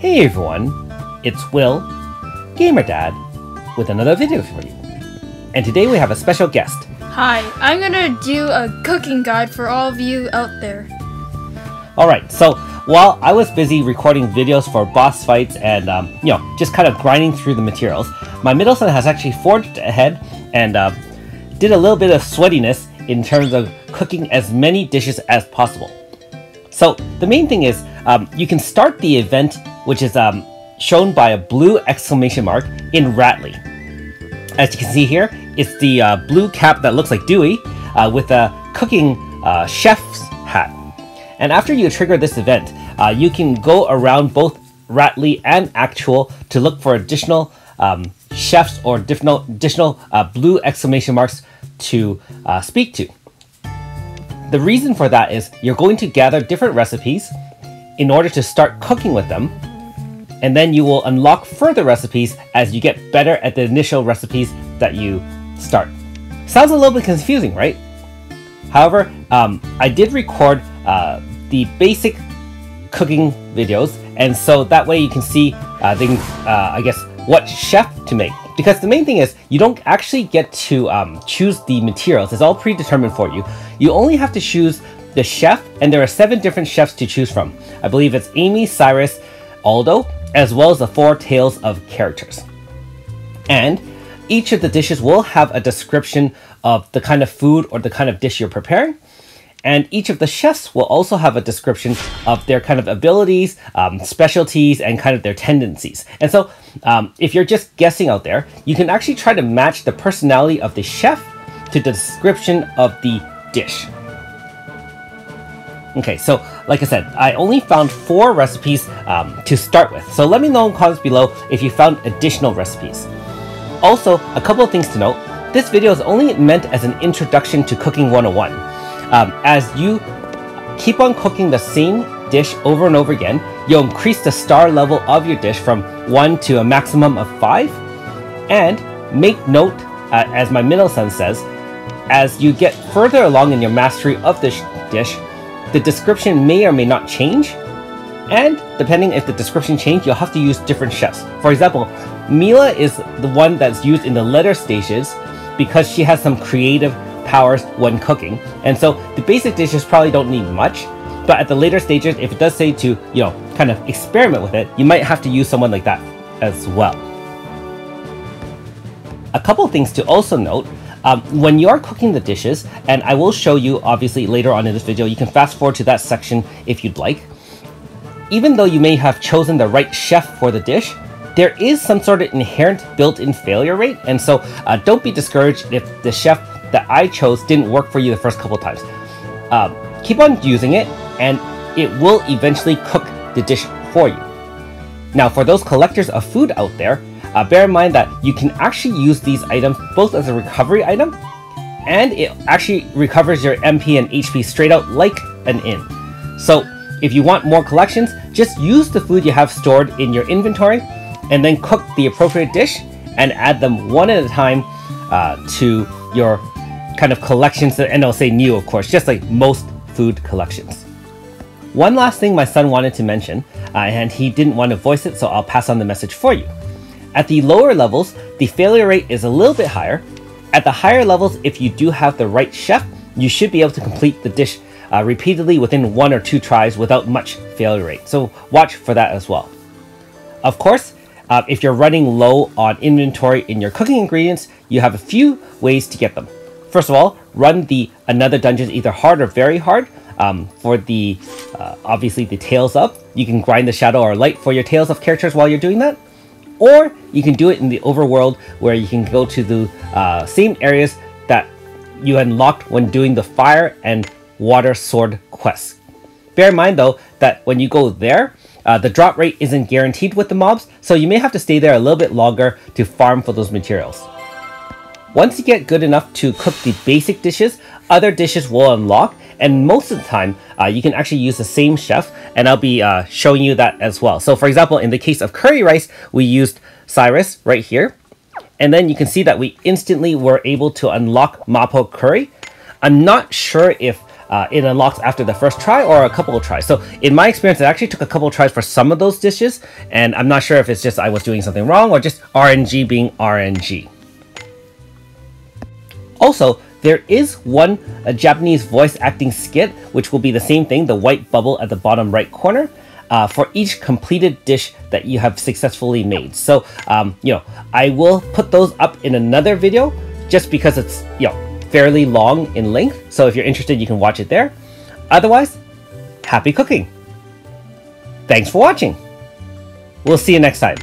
Hey everyone, it's Will, Gamer Dad, with another video for you. And today we have a special guest. Hi, I'm gonna do a cooking guide for all of you out there. Alright, so while I was busy recording videos for boss fights and, um, you know, just kind of grinding through the materials, my middle son has actually forged ahead and uh, did a little bit of sweatiness in terms of cooking as many dishes as possible. So the main thing is um, you can start the event, which is um, shown by a blue exclamation mark in Ratley. As you can see here, it's the uh, blue cap that looks like Dewey uh, with a cooking uh, chef's hat. And after you trigger this event, uh, you can go around both Ratley and Actual to look for additional um, chefs or additional, additional uh, blue exclamation marks to uh, speak to. The reason for that is you're going to gather different recipes in order to start cooking with them, and then you will unlock further recipes as you get better at the initial recipes that you start. Sounds a little bit confusing, right? However, um, I did record uh, the basic cooking videos, and so that way you can see uh, things, uh, I guess, what chef to make. Because the main thing is, you don't actually get to um, choose the materials. It's all predetermined for you. You only have to choose the chef, and there are seven different chefs to choose from. I believe it's Amy, Cyrus, Aldo, as well as the four tales of characters. And each of the dishes will have a description of the kind of food or the kind of dish you're preparing. And each of the chefs will also have a description of their kind of abilities, um, specialties, and kind of their tendencies. And so, um, if you're just guessing out there, you can actually try to match the personality of the chef to the description of the dish. Okay, so like I said, I only found four recipes um, to start with. So let me know in comments below if you found additional recipes. Also, a couple of things to note. This video is only meant as an introduction to Cooking 101. Um, as you keep on cooking the same dish over and over again, you'll increase the star level of your dish from 1 to a maximum of 5. And make note, uh, as my middle son says, as you get further along in your mastery of this dish, the description may or may not change. And depending if the description change, you'll have to use different chefs. For example, Milla is the one that's used in the later stages because she has some creative powers when cooking. And so the basic dishes probably don't need much, but at the later stages, if it does say to, you know, kind of experiment with it, you might have to use someone like that as well. A couple things to also note, um, when you're cooking the dishes, and I will show you obviously later on in this video, you can fast forward to that section if you'd like. Even though you may have chosen the right chef for the dish, there is some sort of inherent built-in failure rate, and so uh, don't be discouraged if the chef that I chose didn't work for you the first couple times. Uh, keep on using it, and it will eventually cook the dish for you. Now, for those collectors of food out there, uh, bear in mind that you can actually use these items both as a recovery item, and it actually recovers your MP and HP straight out like an inn. So, if you want more collections, just use the food you have stored in your inventory and then cook the appropriate dish and add them one at a time uh, to your kind of collections, and I'll say new, of course, just like most food collections. One last thing my son wanted to mention, uh, and he didn't want to voice it, so I'll pass on the message for you. At the lower levels, the failure rate is a little bit higher. At the higher levels, if you do have the right chef, you should be able to complete the dish uh, repeatedly within one or two tries without much failure rate. So watch for that as well. Of course, uh, if you're running low on inventory in your cooking ingredients, you have a few ways to get them. First of all, run the another dungeon either hard or very hard. Um, for the uh, obviously the Tales of, you can grind the shadow or light for your Tales of characters while you're doing that. Or you can do it in the overworld where you can go to the uh, same areas that you unlocked when doing the fire and water sword quests. Bear in mind though that when you go there, uh, the drop rate isn't guaranteed with the mobs, so you may have to stay there a little bit longer to farm for those materials. Once you get good enough to cook the basic dishes, other dishes will unlock, and most of the time, uh, you can actually use the same chef, and I'll be uh, showing you that as well. So for example, in the case of curry rice, we used Cyrus right here, and then you can see that we instantly were able to unlock Mapo curry. I'm not sure if uh, it unlocks after the first try or a couple of tries. So in my experience, it actually took a couple of tries for some of those dishes, and I'm not sure if it's just I was doing something wrong or just RNG being RNG. Also, there is one a Japanese voice acting skit, which will be the same thing, the white bubble at the bottom right corner, uh, for each completed dish that you have successfully made. So, um, you know, I will put those up in another video just because it's, you know, fairly long in length. So if you're interested, you can watch it there. Otherwise, happy cooking. Thanks for watching. We'll see you next time.